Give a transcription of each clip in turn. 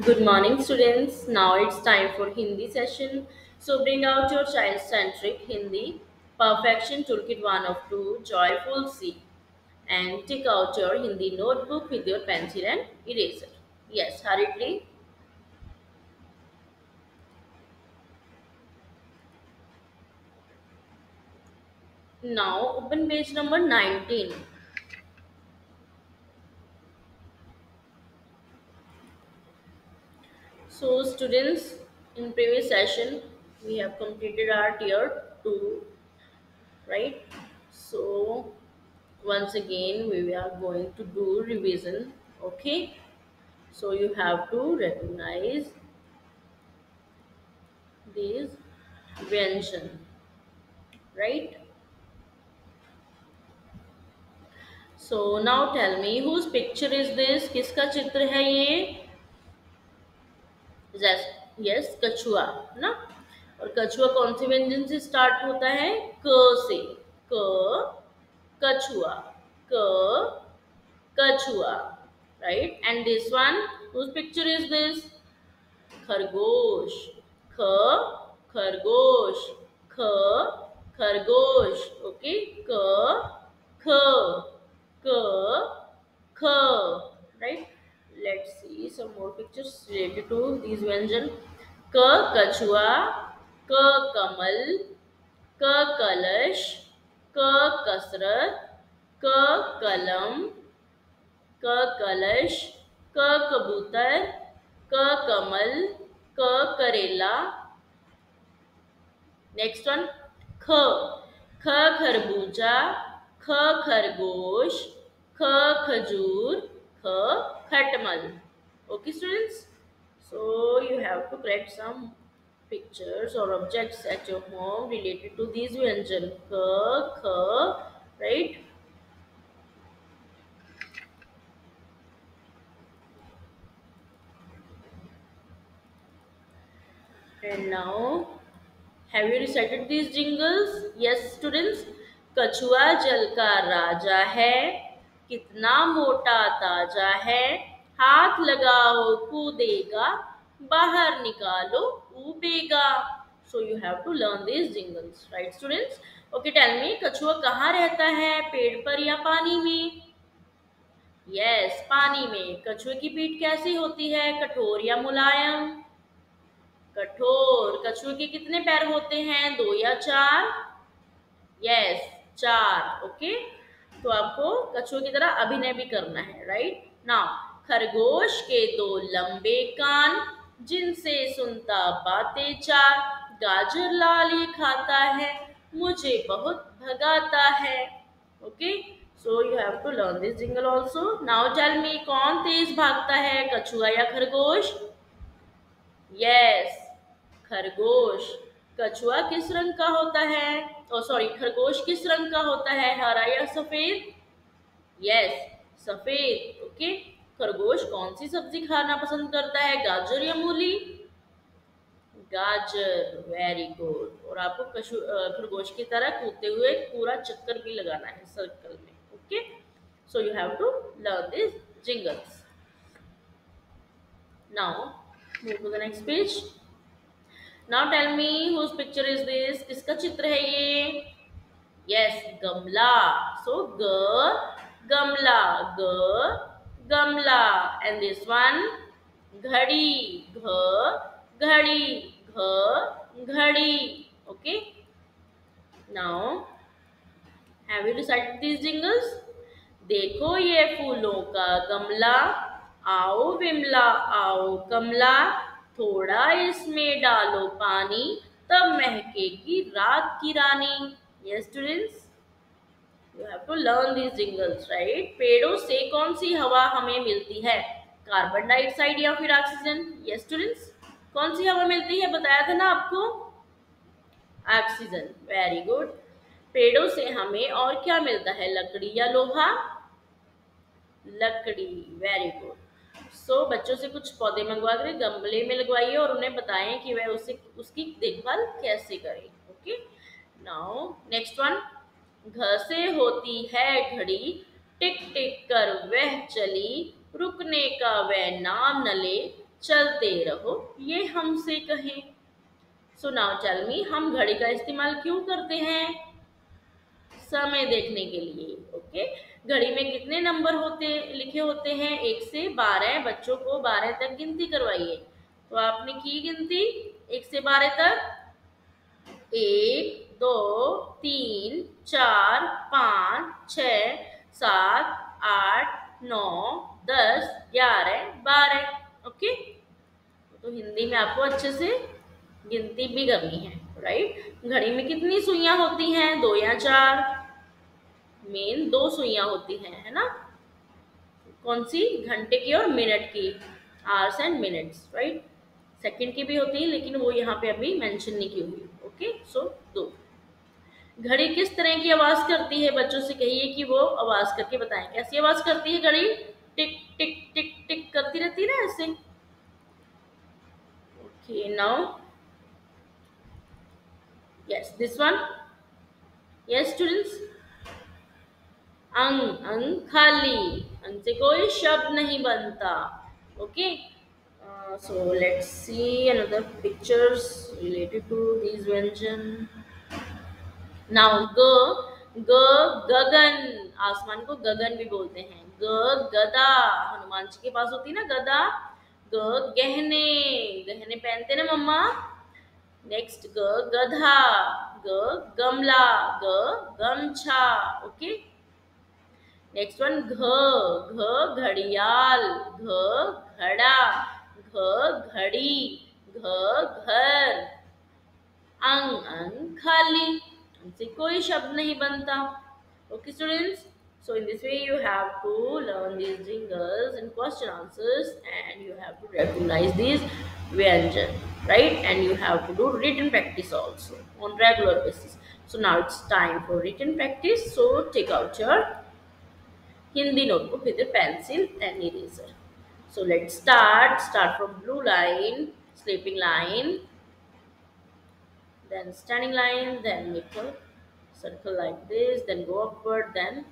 Good morning, students. Now it's time for Hindi session. So bring out your child-centric Hindi Perfection Toolkit 1 of 2 Joyful C and take out your Hindi notebook with your pencil and eraser. Yes, hurriedly. Now open page number 19. So students, in previous session we have completed our tier 2, right? So once again we are going to do revision, okay? So you have to recognize these व्यंजन, right? So now tell me whose picture is this? किसका चित्र है ये? Yes कछुआ, ना? और कछुआ कौन से व्यंजन से स्टार्ट होता है? क से। क, कछुआ क, कछुआ right and this one whose picture is खरगोश। ख खरगोश। ख, खरगोश ओके क, ख क, ख right let's see some more pictures related to these व्यंजन. क कछुआ, क कमल, क कलश, क कसरत, क कलम, क कलश, क कबूतर, क कमल, क करेला. नेक्स्ट वन ख. ख खरबूजा, ख खरगोश, ख खजूर खटमल okay students so you have to create some pictures or objects at your home related to these vyanjan k kh right and now have you recited these jingles yes students कछुआ जल का राजा है कितना मोटा ताज़ा है। हाथ लगाओ कूदेगा बाहर निकालो उबेगा so you have to learn this jingles right students okay tell me कछुआ कहाँ रहता है? पेड़ पर या पानी में? यस yes, पानी में। कछुए की पीठ कैसी होती है? कठोर या मुलायम? कठोर। कछुए के कितने पैर होते हैं? दो या चार? यस yes, चार। ओके तो आपको कछुए की तरह अभिनय भी करना है राइट नाउ खरगोश के दो लंबे कान, जिनसे सुनता बातें चार गाजर लाल ये खाता है, मुझे बहुत भगाता है। Okay so you have to learn this jingle also now tell me कौन तेज भागता है, कछुआ या खरगोश? यस खरगोश। कछुआ किस रंग का होता है? ओ सॉरी खरगोश किस रंग का होता है? हरा या सफ़ेद? यस सफ़ेद. ओके खरगोश कौन सी सब्ज़ी खाना पसंद करता है? गाजर या मूली? गाजर. वेरी गुड और आपको खरगोश की तरह कूदते हुए पूरा चक्कर भी लगाना है सर्कल में. Okay so you have to learn this jingles now move to the next page now tell me whose picture is this किसका चित्र है ये? यस गमला सो ग गमला ग गमला एंड दिस वन घड़ी घ घड़ी घ घड़ी okay now have you decided this jingles देखो ये फूलों का गमला, आओ विमला, आओ कमला। थोड़ा इसमें डालो पानी, तब महकेगी रात की रानी। Yes students you have to learn this jingles right पेड़ों से कौन सी हवा हमें मिलती है? कार्बन डाइऑक्साइड या फिर ऑक्सीजन यस स्टूडेंट्स कौन सी हवा मिलती है? बताया था ना आपको? ऑक्सीजन वेरी गुड पेड़ों से हमें और क्या मिलता है? लकड़ी या लोहा? लकड़ी. वेरी गुड सो so, बच्चों से कुछ पौधे मंगवा कर गमले में लगवाइए और उन्हें बताएँ कि वह उसे उसकी देखभाल कैसे करें। ओके नाउ नेक्स्ट वन घर से होती है घड़ी टिक टिक कर वह चली रुकने का वह नाम न ले चलते रहो ये हमसे कहें। सो नाउ मी हम घड़ी का इस्तेमाल क्यों करते हैं? समय देखने के लिए ओके घड़ी में कितने नंबर होते, लिखे होते हैं? एक से बारह, बच्चों को बारह तक गिनती करवाइए। तो आपने की गिनती? एक से बारह तक? एक, दो, तीन, चार, पाँच छ सात, आठ, नौ, दस, ग्यारह, बारह ओके तो हिंदी में आपको अच्छे से गिनती भी करनी है राइट घड़ी में कितनी सुइयाँ होती हैं? दो या चार? मेन दो सुइयाँ होती हैं, है ना? कौन सी? घंटे की और मिनट की hours and minutes right second की भी होती है, लेकिन वो यहाँ पे अभी मेंशन नहीं की हुई ओके सो दो। घड़ी किस तरह की आवाज़ करती है? बच्चों से कहिए कि वो आवाज़ करके बताएँ। कैसी आवाज़ करती है घड़ी? टिक टिक टिक टिक करती रहती है ना ऐसे? Okay now yes this one yes students अंग अंग खाली। अंग से कोई शब्द नहीं बनता। Okay so, let's see another pictures related to these व्यंजन now, ग ग, गगन। आसमान को गगन भी बोलते हैं। ग, गदा। हनुमान जी के पास होती है ना गदा। ग, गहने। गहने पहनते ना मम्मा? नेक्स्ट ग, गधा। ग, गमला। ग, गमछा। Okay okay? नेक्स्ट वन घ घ घड़ियाल, घ घड़ा, घ घड़ी, घ घर। अंग अंग खाली। हमसे कोई शब्द नहीं बनता। Okay students so in this way you have to learn this jingles in question answers and you have to regularize this व्यंजन right and you have to do written practice also on regular basis so now it's time for written practice so take out your Hindi notebook with a pencil and eraser. So let's start. Start from blue line, sleeping line, then standing line, then make a circle like this, then go upward, then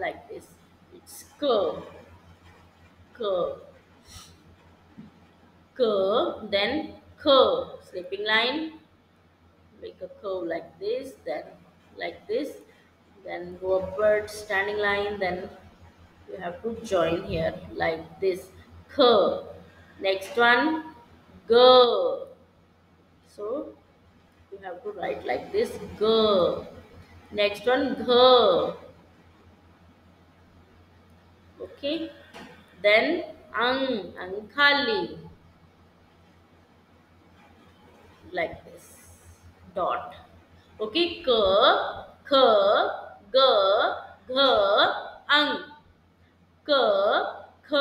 like this. It's curve, curve, curve, then curve. Sleeping line, make a curve like this, then like this, then go upward, standing line, then you have to join here like this. K. Next one. G. So you have to write like this. G. Next one g. Okay. Then ang. Ang khali. Like this. Dot. Okay. K. K. G. G. Ang k, kh,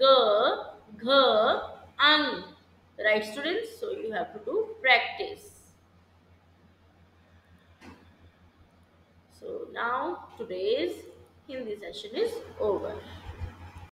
g, gh, ang. Right students? So you have to do practice. So now today's Hindi session is over.